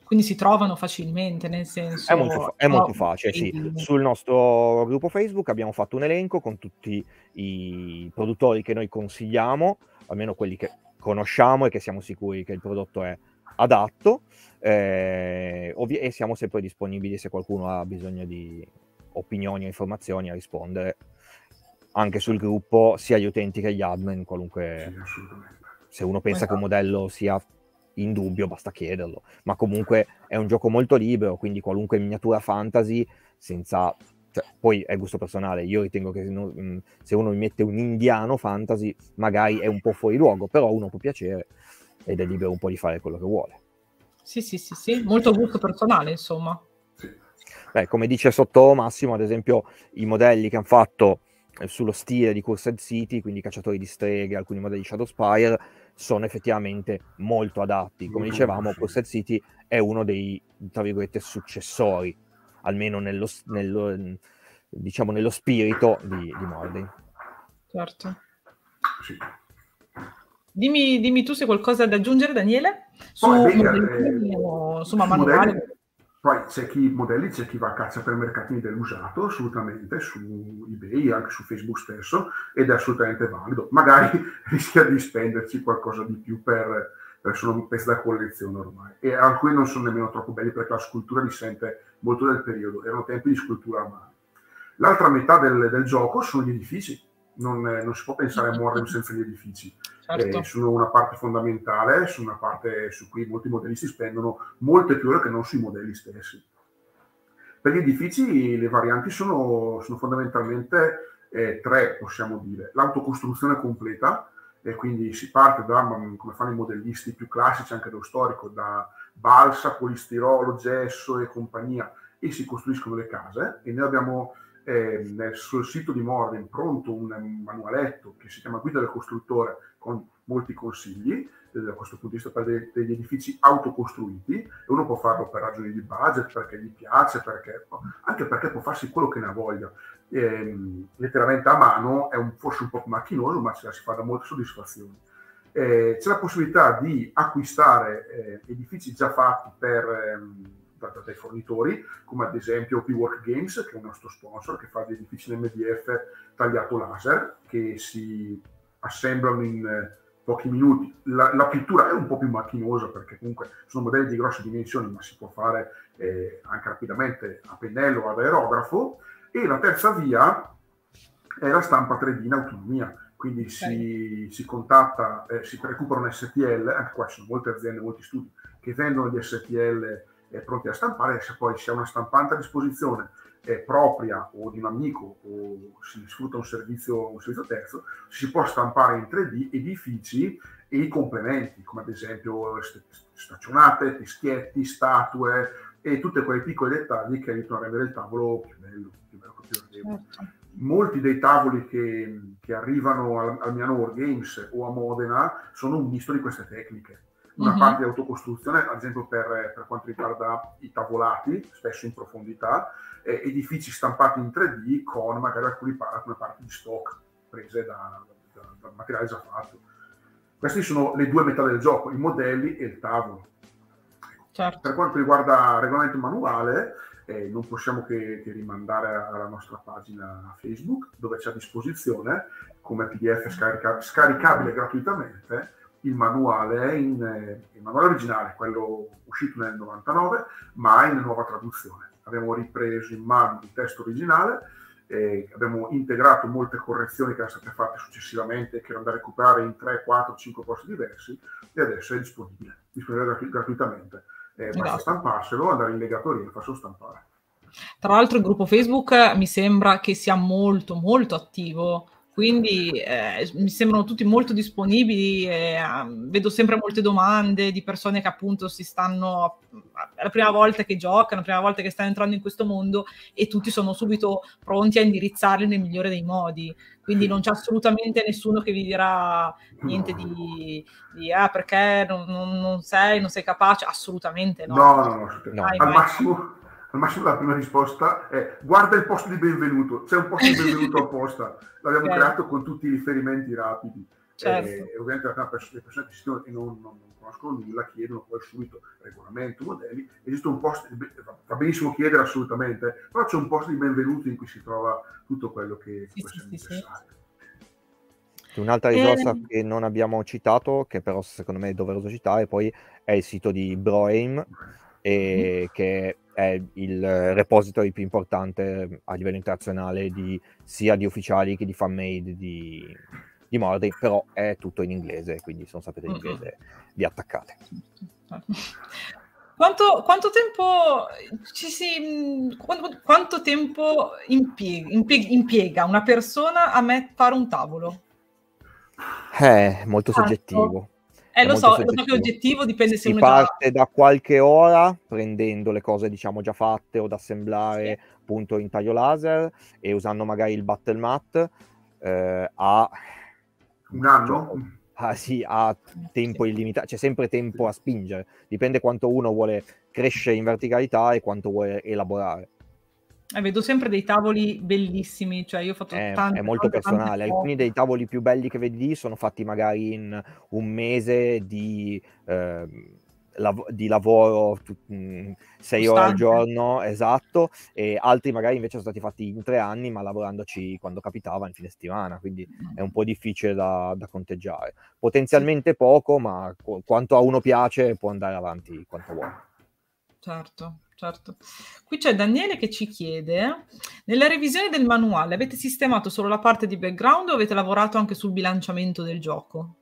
quindi si trovano facilmente, nel senso... È molto, è molto facile, sì. Sul nostro gruppo Facebook abbiamo fatto un elenco con tutti i produttori che noi consigliamo, almeno quelli che conosciamo e che siamo sicuri che il prodotto è adatto, eh, ovvi- e siamo sempre disponibili se qualcuno ha bisogno di opinioni o informazioni a rispondere. anche sul gruppo sia gli utenti che gli admin, qualunque... Sì, se uno pensa che un modello sia in dubbio, basta chiederlo. Ma comunque è un gioco molto libero, quindi qualunque miniatura fantasy, senza... Cioè, poi è gusto personale, io ritengo che se, no, mm, se uno mi mette un indiano fantasy, magari è un po' fuori luogo, però uno può piacere ed è libero un po' di fare quello che vuole. Sì, sì, sì, sì, molto gusto personale, insomma. Beh, come dice sotto Massimo, ad esempio, i modelli che hanno fatto eh, sullo stile di Cursed City, quindi cacciatori di streghe, alcuni modelli di Shadowspire, sono effettivamente molto adatti. Come dicevamo, Cursed City è uno dei, tra virgolette, successori, almeno nello, nello, diciamo, nello spirito di, di Mordin. Certo. Sì. Dimmi, dimmi, tu se qualcosa da aggiungere, Daniele, su Poi, eh, o, insomma, manuale. Poi c'è chi modelli, c'è chi va a caccia per mercatini dell'usato, assolutamente, su eBay, anche su Facebook stesso, ed è assolutamente valido. Magari rischia di spenderci qualcosa di più per, per sono un pezzo da collezione ormai. E alcuni non sono nemmeno troppo belli perché la scultura risente molto del periodo, erano tempi di scultura a mano. L'altra metà del, del gioco sono gli edifici, non, non si può pensare a Morrow senza gli edifici certo. eh, sono una parte fondamentale, su una parte su cui molti modellisti spendono molte più ore che non sui modelli stessi. Per gli edifici le varianti sono, sono fondamentalmente eh, tre, possiamo dire. L'autocostruzione completa, e quindi si parte da, come fanno i modellisti più classici anche dello storico, da balsa, polistirolo, gesso e compagnia, e si costruiscono le case. E noi abbiamo eh, sul sito di Morden pronto un manualetto che si chiama Guida del costruttore con molti consigli eh, da questo punto di vista per degli edifici autocostruiti e uno può farlo per ragioni di budget, perché gli piace, perché, anche perché può farsi quello che ne ha voglia. Eh, letteralmente a mano è un, forse un po' macchinoso, ma ce la si fa da molte soddisfazioni. Eh, c'è la possibilità di acquistare eh, edifici già fatti per, ehm, da, dai fornitori, come ad esempio P-Work Games, che è un nostro sponsor, che fa degli edifici in MDF tagliato laser, che si assemblano in eh, pochi minuti. La, la, pittura è un po' più macchinosa perché comunque sono modelli di grosse dimensioni, ma si può fare eh, anche rapidamente a pennello o ad aerografo. E la terza via è la stampa 3D in autonomia. Quindi si, si contatta, eh, si recupera un STL, anche qua ci sono molte aziende, molti studi che vendono gli STL eh, pronti a stampare, se poi si ha una stampante a disposizione eh, propria o di un amico o si sfrutta un servizio, un servizio terzo, si può stampare in 3D edifici e i complementi, come ad esempio staccionate, teschietti, statue e tutti quei piccoli dettagli che aiutano a rendere il tavolo più bello, più bello, più bello. Certo. Molti dei tavoli che, che arrivano al, al Miano Games o a Modena sono un misto di queste tecniche una uh-huh. parte di autocostruzione, ad esempio per, per, quanto riguarda i tavolati, spesso in profondità, eh, edifici stampati in 3D con magari alcune, alcune parti di stock prese da, da, da, materiale già fatto. Queste sono le due metà del gioco, i modelli e il tavolo. Certo. Per quanto riguarda il regolamento manuale, eh, non possiamo che, che, rimandare alla nostra pagina Facebook, dove c'è a disposizione come PDF scarica, scaricabile gratuitamente il manuale, in, eh, il manuale originale, quello uscito nel 99, ma in nuova traduzione. Abbiamo ripreso in mano il testo originale, eh, abbiamo integrato molte correzioni che erano state fatte successivamente, che erano da recuperare in 3, 4, 5 posti diversi, e adesso è disponibile, disponibile gratuitamente. Eh, basta esatto. stamparselo, andare in legatoria e farselo stampare. Tra l'altro il gruppo Facebook mi sembra che sia molto molto attivo quindi eh, mi sembrano tutti molto disponibili, eh, vedo sempre molte domande di persone che appunto si stanno, è la prima volta che giocano, la prima volta che stanno entrando in questo mondo e tutti sono subito pronti a indirizzarli nel migliore dei modi. Quindi non c'è assolutamente nessuno che vi dirà niente di, di ah, perché non, non, non, sei, non sei capace, assolutamente no. No, no, no, no. Al massimo al massimo la prima risposta è guarda il posto di benvenuto, c'è un posto di benvenuto apposta, l'abbiamo certo. creato con tutti i riferimenti rapidi. Certo. E, ovviamente le persone che si e non, non, non, conoscono nulla chiedono poi subito regolamento, modelli, esiste un posto, va benissimo chiedere assolutamente, però c'è un posto di benvenuto in cui si trova tutto quello che sì, può essere sì, necessario. Sì. Un'altra risorsa eh, che non abbiamo citato, che però secondo me è doveroso citare, poi è il sito di Broaim, mm-hmm. che è il repository più importante a livello internazionale di, sia di ufficiali che di fan-made di, di Mordor, però è tutto in inglese, quindi se non sapete l'inglese vi attaccate. Quanto, quanto, tempo ci si, quanto, quanto tempo impiega, impiega, una persona a me fare un tavolo? È molto soggettivo. Eh, lo so, lo so che oggettivo, dipende se si uno parte già... da qualche ora prendendo le cose diciamo già fatte o da assemblare sì. appunto in taglio laser e usando magari il battle mat eh, a un anno? Ah, sì, ha tempo illimitato, c'è sempre tempo a spingere, dipende quanto uno vuole crescere in verticalità e quanto vuole elaborare. Eh, vedo sempre dei tavoli bellissimi, cioè io ho fatto è, tante, è molto tante, personale, tante alcuni dei tavoli più belli che vedi sono fatti magari in un mese di... Eh, lav- di lavoro tu- mh, sei ore al giorno, esatto, e altri magari invece sono stati fatti in tre anni, ma lavorandoci quando capitava in fine settimana, quindi è un po' difficile da, da conteggiare. Potenzialmente poco, ma qu- quanto a uno piace può andare avanti quanto vuole. Certo, certo. Qui c'è Daniele che ci chiede, nella revisione del manuale avete sistemato solo la parte di background o avete lavorato anche sul bilanciamento del gioco?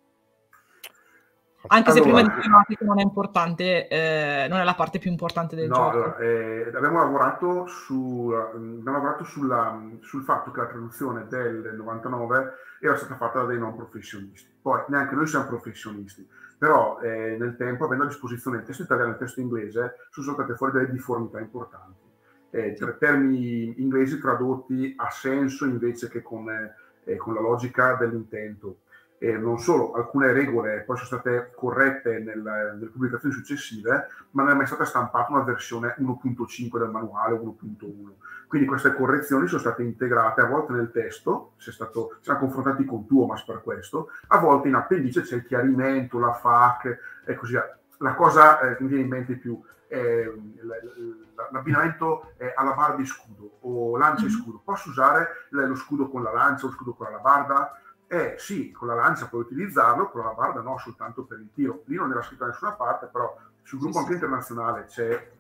Anche allora, se prima di tematico non è importante, eh, non è la parte più importante del no, gioco. Allora, eh, abbiamo lavorato, su, abbiamo lavorato sulla, sul fatto che la traduzione del 99 era stata fatta da dei non professionisti. Poi neanche noi siamo professionisti, però eh, nel tempo, avendo a disposizione il testo italiano e il testo inglese, sono saltate fuori delle difformità importanti. Eh, tre termini inglesi tradotti a senso invece che con, eh, con la logica dell'intento e non solo, alcune regole poi sono state corrette nel, nelle pubblicazioni successive, ma non è mai stata stampata una versione 1.5 del manuale 1.1. Quindi queste correzioni sono state integrate a volte nel testo, si siamo confrontati con Tuomas per questo, a volte in appendice c'è il chiarimento, la FAC e così via. La cosa eh, che mi viene in mente più è l'abbinamento alla barra di scudo o lancia e mm-hmm. scudo. Posso usare lo scudo con la lancia o lo scudo con la barda? Eh sì, con la lancia puoi utilizzarlo, con la barda no, soltanto per il tiro. Lì non era scritto da nessuna parte, però sul gruppo anche internazionale c'è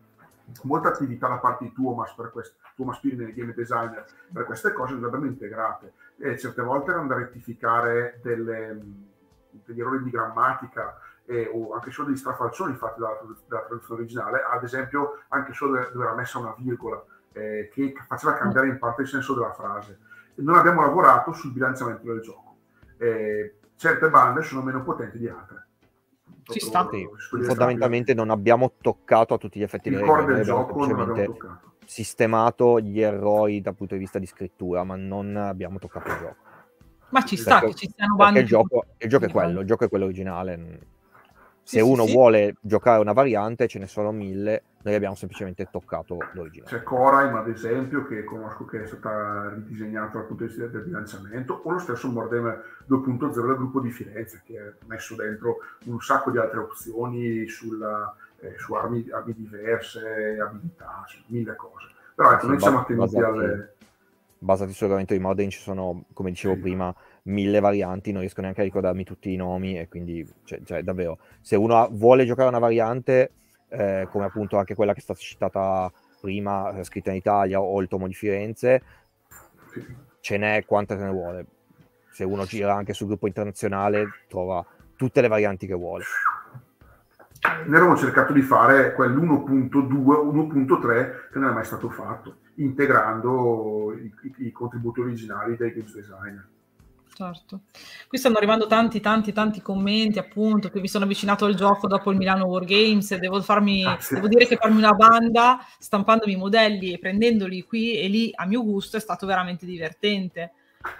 molta attività da parte di Tuomas, per questo, Tuomas Pirine, game designer, per queste cose abbiamo integrate. E certe volte erano da rettificare delle, degli errori di grammatica eh, o anche solo degli strafalcioni fatti dalla, dalla traduzione originale, ad esempio anche solo dove era messa una virgola eh, che faceva cambiare in parte il senso della frase. Non abbiamo lavorato sul bilanciamento del gioco eh, certe bande sono meno potenti di altre. Ci sta. Sì, fondamentalmente non abbiamo toccato a tutti gli effetti il del gioco non abbiamo toccato sistemato gli errori dal punto di vista di scrittura, ma non abbiamo toccato il gioco. Ma ci sta perché, che ci siano bande. Il gioco, il gioco è quello, il gioco è quello originale. Se sì, uno sì, vuole giocare una variante, ce ne sono mille, noi abbiamo semplicemente toccato l'originale. C'è Coraim, ad esempio, che conosco che è stata ridisegnata dal punto di vista del bilanciamento, o lo stesso Mordem 2.0 del gruppo di Firenze, che ha messo dentro un sacco di altre opzioni sulla, eh, su armi, armi, diverse, abilità, mille cose. Però ecco, sì, noi siamo attenuti basati, alle... Basati sul regolamento di Modern ci sono, come dicevo sì. prima, mille varianti, non riesco neanche a ricordarmi tutti i nomi e quindi, cioè, cioè davvero, se uno vuole giocare una variante eh, come appunto anche quella che è stata citata prima, eh, scritta in Italia, o il tomo di Firenze, ce n'è quante se ne vuole. Se uno gira anche sul gruppo internazionale, trova tutte le varianti che vuole. Noi abbiamo cercato di fare quell'1.2, 1.3 che non è mai stato fatto, integrando i, i, i contributi originali dei games designer certo. Qui stanno arrivando tanti, tanti, tanti commenti, appunto, che mi sono avvicinato al gioco dopo il Milano War Games. Devo, farmi, ah, sì. devo dire che farmi una banda, stampandomi i modelli e prendendoli qui e lì a mio gusto è stato veramente divertente.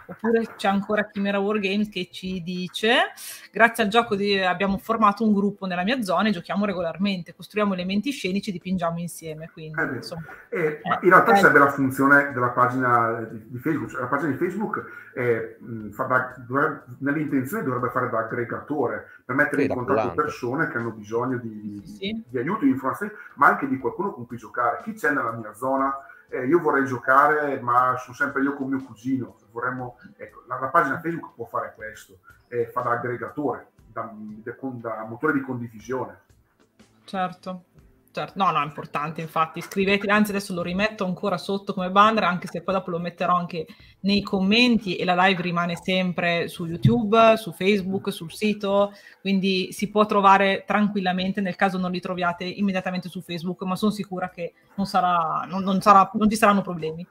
Oppure c'è ancora Chimera Wargames che ci dice: Grazie al gioco di, abbiamo formato un gruppo nella mia zona e giochiamo regolarmente, costruiamo elementi scenici e dipingiamo insieme. Quindi, eh, insomma, eh, eh, in realtà eh. serve la funzione della pagina di, di Facebook. Cioè la pagina di Facebook da, dovrebbe, nell'intenzione dovrebbe fare da aggregatore per mettere sì, in contatto persone che hanno bisogno di, sì. di aiuto, di informazioni, ma anche di qualcuno con cui giocare. Chi c'è nella mia zona? Eh, io vorrei giocare, ma sono sempre io con mio cugino. Vorremmo, ecco, la, la, pagina Facebook può fare questo, eh, fa da aggregatore, da, da, da motore di condivisione. Certo. Certo, no, no, è importante, infatti, scrivete, anzi adesso lo rimetto ancora sotto come banner, anche se poi dopo lo metterò anche nei commenti e la live rimane sempre su YouTube, su Facebook, sul sito, quindi si può trovare tranquillamente nel caso non li troviate immediatamente su Facebook, ma sono sicura che non, sarà, non, non, sarà, non ci saranno problemi.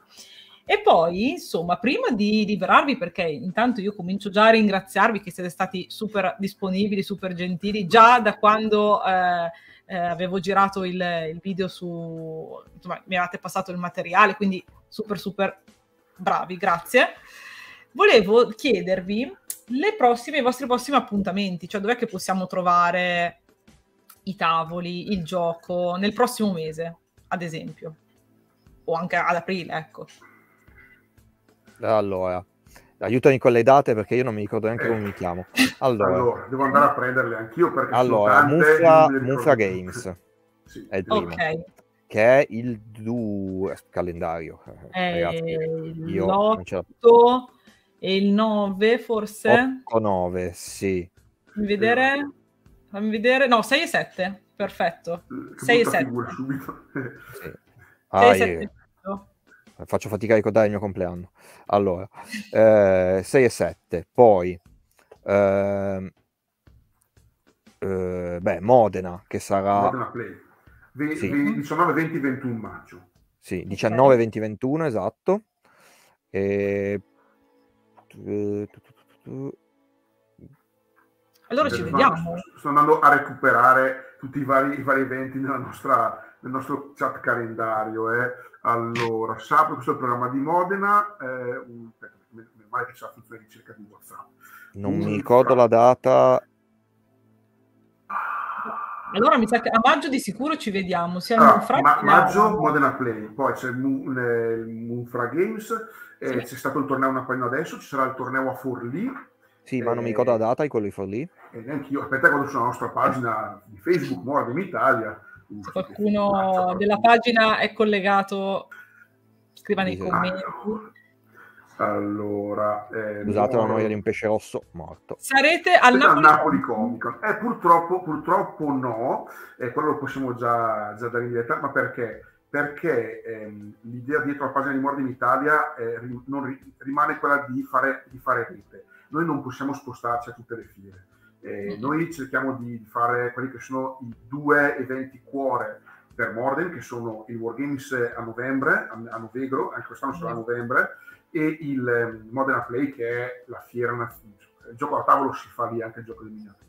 E poi, insomma, prima di liberarvi, perché intanto io comincio già a ringraziarvi che siete stati super disponibili, super gentili, già da quando... Eh, eh, avevo girato il, il, video su, insomma, mi avete passato il materiale, quindi super super bravi, grazie. Volevo chiedervi le prossime, i vostri prossimi appuntamenti, cioè dov'è che possiamo trovare i tavoli, il gioco nel prossimo mese, ad esempio, o anche ad aprile, ecco. Allora, aiutami con le date perché io non mi ricordo neanche eh. come mi chiamo. Allora, allora, devo andare a prenderle anch'io perché allora, Mufra, Mufra Games sì. è il primo. Okay. Che è il du... calendario. Eh, Ragazzi, io l'8 e il 9 forse? 8 9, sì. Fammi vedere. Fammi vedere. No, 6 e 7. Perfetto. 6 e 7. Sì. Ah, 6 e 7 faccio fatica a ricordare il mio compleanno. Allora, eh, 6 e 7, poi eh, eh, beh, Modena che sarà Modena Play. V- sì. 19, 20, 21 maggio. Sì, 19, 20, 21, esatto. E... Allora ci vediamo. Sto andando a recuperare tutti i vari, i vari eventi nostra, nel nostro chat calendario. Eh. Allora, sabato questo è il programma di Modena, eh, un, male che c'è la ricerca di WhatsApp. Non mi ricordo la data. Allora mi sa che a maggio di sicuro ci vediamo. Siamo allora, fra... ma, maggio Modena Play, poi c'è il Moonfra Games, eh, sì. c'è stato il torneo un anno adesso, ci sarà il torneo a Forlì. Sì, ma non mi ricordo la data di quello di Forlì. E neanche io, aspetta quando sulla nostra pagina di Facebook, Modena Italia se qualcuno della pagina è collegato, scriva nei esatto. commenti. Allora, eh, scusate la noia di un pesce rosso morto. Sarete al Napoli, Napoli Comic Con? Eh, purtroppo, purtroppo no, eh, quello lo possiamo già, già dare in diretta, ma perché? Perché ehm, l'idea dietro la pagina di Mordi in Italia eh, ri- rimane quella di fare, di fare rete. Noi non possiamo spostarci a tutte le fiere eh, noi cerchiamo di fare quelli che sono i due eventi cuore per Morden, che sono il Wargames a novembre, a, Novegro, anche quest'anno sarà a novembre, e il um, Modena Play, che è la fiera nazionale. Il gioco a tavolo si fa lì, anche il gioco di miniature.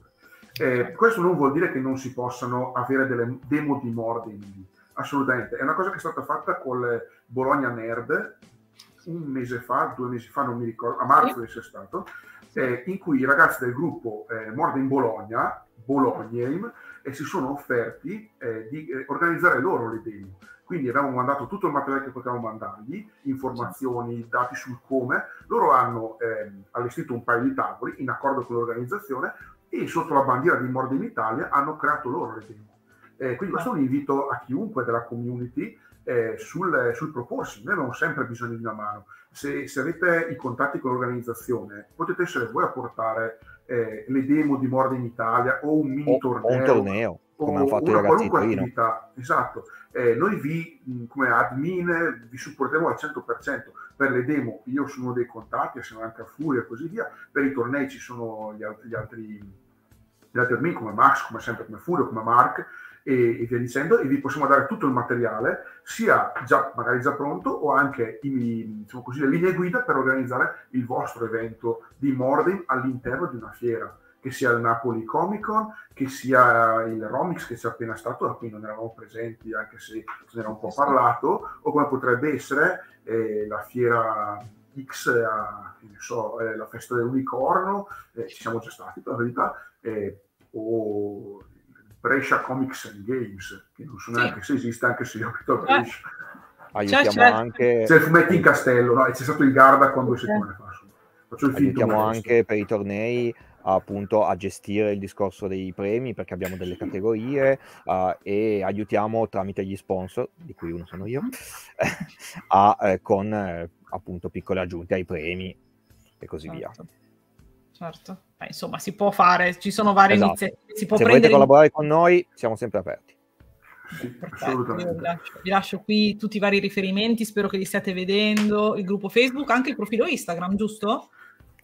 Eh, questo non vuol dire che non si possano avere delle demo di Morden lì, assolutamente. È una cosa che è stata fatta con Bologna Nerd un mese fa, due mesi fa, non mi ricordo, a marzo è stato, eh, in cui i ragazzi del gruppo eh, Morde in Bologna, Bologna, eh, si sono offerti eh, di eh, organizzare loro le demo. Quindi abbiamo mandato tutto il materiale che potevamo mandargli, informazioni, dati sul come. Loro hanno ehm, allestito un paio di tavoli in accordo con l'organizzazione e sotto la bandiera di Morde in Italia hanno creato loro le demo. Eh, quindi questo è un invito a chiunque della community eh, sul, sul, proporsi. Noi abbiamo sempre bisogno di una mano. Se, se avete i contatti con l'organizzazione, potete essere voi a portare eh, le demo di Morde in Italia o un mini o, torneo. un torneo, come hanno fatto i ragazzi di attività. Esatto. Eh, noi vi, come admin, vi supporteremo al 100% per le demo. Io sono uno dei contatti, assieme anche a Furia e così via. Per i tornei ci sono gli altri, gli altri, gli altri admin come Max, come sempre come Furio, come Mark e, e, via dicendo, e vi possiamo dare tutto il materiale, sia già magari già pronto o anche i, diciamo così, le linee guida per organizzare il vostro evento di Mordin all'interno di una fiera, che sia il Napoli Comic Con, che sia il Romix che c'è appena stato, da cui non eravamo presenti anche se se ne era un po' parlato, o come potrebbe essere eh, la fiera X, a, so, eh, la festa dell'unicorno, eh, ci siamo già stati per la verità, eh, o Brescia Comics and Games, che non so neanche sì. se esiste, anche se io abito a Brescia. Aiutiamo c'è, c'è. anche... C'è il fumetto in castello, no? E c'è stato il Garda quando due settimane fa. Faccio il Aiutiamo anche per i tornei appunto a gestire il discorso dei premi perché abbiamo delle categorie uh, e aiutiamo tramite gli sponsor, di cui uno sono io, a, eh, con eh, appunto piccole aggiunte ai premi e così certo. via certo. Beh, insomma, si può fare, ci sono varie esatto. iniziative. Si può Se volete collaborare con noi, siamo sempre aperti. Sì, assolutamente. Vi lascio, vi lascio, qui tutti i vari riferimenti, spero che li stiate vedendo, il gruppo Facebook, anche il profilo Instagram, giusto?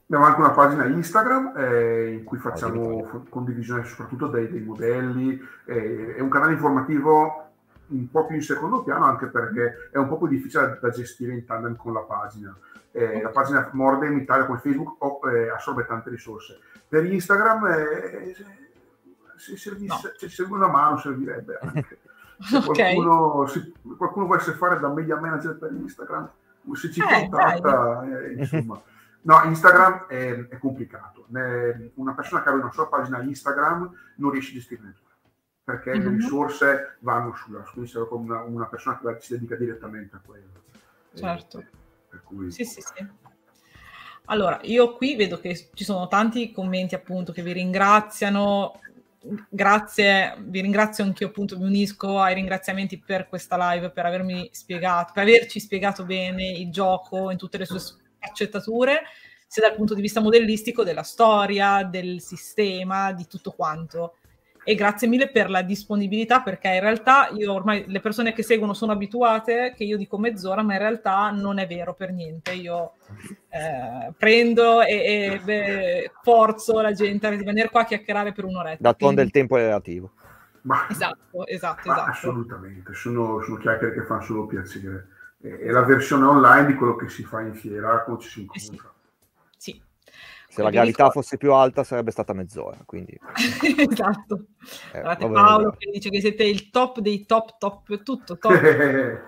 Abbiamo anche una pagina Instagram eh, in cui facciamo f- condivisione soprattutto dei, dei modelli, eh, è un canale informativo un po' più in secondo piano anche perché è un po' più difficile da gestire in tandem con la pagina. Eh, la pagina Morde in Italia come Facebook oh, eh, assorbe tante risorse. Per Instagram eh, se, servisse, no. se serve una mano servirebbe anche. Se okay. qualcuno, se qualcuno volesse fare da media manager per Instagram, se ci eh, contatta, eh, insomma. No, Instagram è, è complicato. Una persona che abbia una sua pagina Instagram non riesce a gestirne due perché mm-hmm. le mhm. risorse vanno sulla, quindi serve come una, una, persona che si dedica direttamente a quello. Certo. Eh, cui... Sì, sì, sì. Allora, io qui vedo che ci sono tanti commenti appunto che vi ringraziano. Grazie, vi ringrazio anch'io appunto, mi unisco ai ringraziamenti per questa live, per avermi spiegato, per averci spiegato bene il gioco in tutte le sue sfaccettature, sia dal punto di vista modellistico della storia, del sistema, di tutto quanto e grazie mille per la disponibilità perché in realtà io ormai le persone che seguono sono abituate che io dico mezz'ora ma in realtà non è vero per niente. Io eh, prendo e, e beh, forzo la gente a rimanere qua a chiacchierare per un'oretta d'altronde il tempo è relativo. Ma, esatto esatto, esatto. assolutamente sono, sono chiacchiere che fanno solo piacere. È la versione online di quello che si fa in fiera quando ci si incontra se la gravità fosse più alta sarebbe stata mezz'ora. Quindi... esatto. Eh, Guardate Paolo che dice che siete il top dei top, top, tutto top.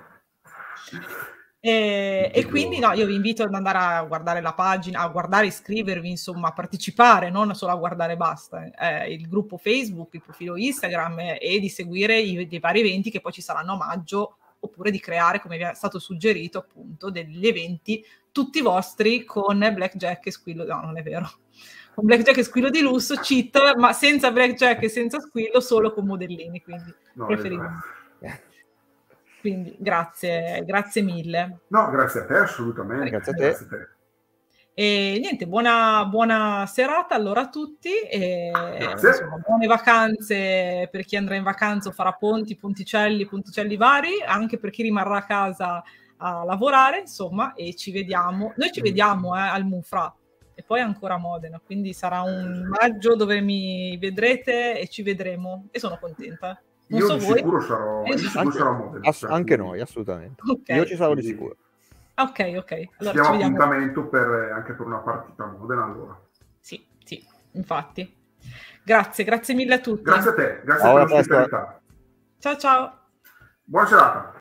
e, e, quindi no, io vi invito ad andare a guardare la pagina, a guardare, iscrivervi, insomma, a partecipare, non solo a guardare basta. Eh, il gruppo Facebook, il profilo Instagram eh, e di seguire i, i vari eventi che poi ci saranno a maggio oppure di creare, come vi è stato suggerito, appunto, degli eventi tutti vostri con blackjack e squillo. No, non è vero. Con blackjack e squillo di lusso, cheat, ma senza blackjack e senza squillo, solo con modellini. Quindi no, preferibile. Quindi grazie, grazie mille. No, grazie a te, assolutamente. Grazie a te. Grazie a te. E niente, buona, buona, serata allora a tutti e insomma, buone vacanze per chi andrà in vacanza o farà ponti, ponticelli, ponticelli vari, anche per chi rimarrà a casa a lavorare, insomma, e ci vediamo. Noi ci vediamo eh, al Mufra e poi ancora a Modena, quindi sarà un maggio dove mi vedrete e ci vedremo e sono contenta. Non io so voi. sicuro sarò, io sicuro anche, sarò a Modena. Ass- anche noi, assolutamente. Okay. Io ci sarò di sicuro. Ok, ok. Allora, Abbiamo appuntamento per, anche per una partita a Modena allora. Sì, sì, infatti. Grazie, grazie mille a tutti. Grazie a te, grazie allora, per l'ospitalità. Ciao ciao. Buona serata.